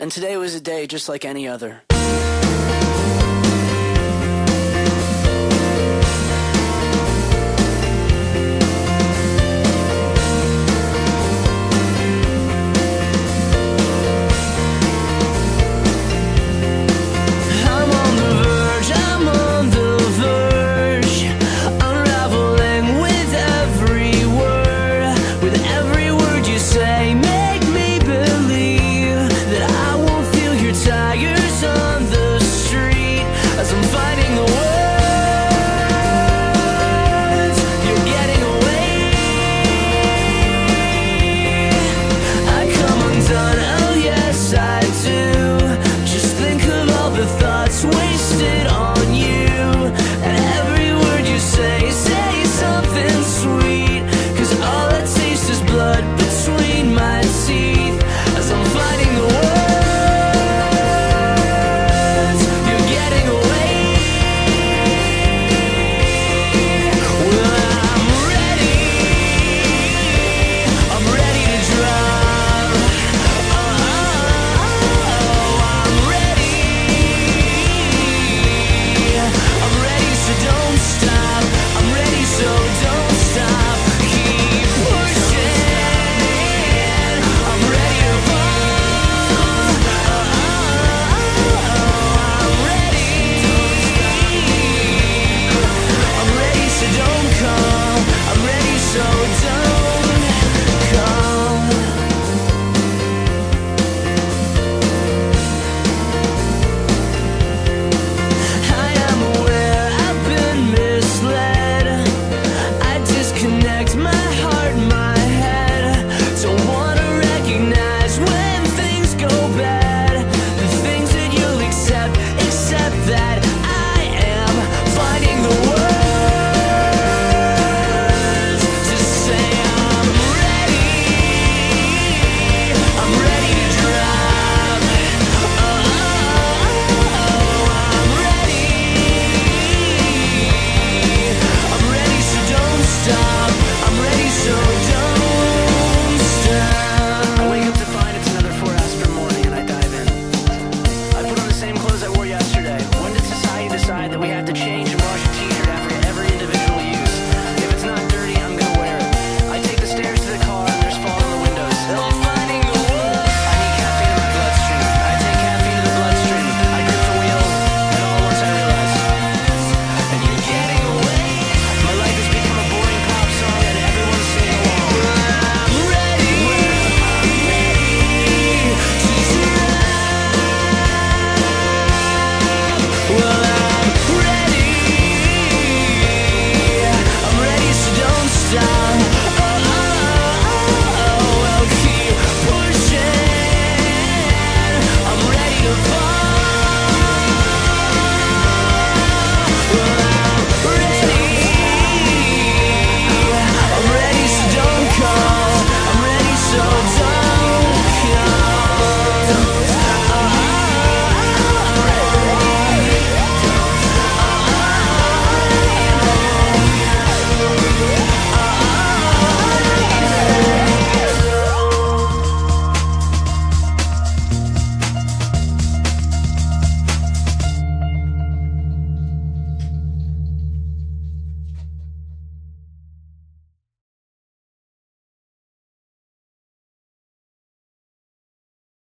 And today was a day just like any other.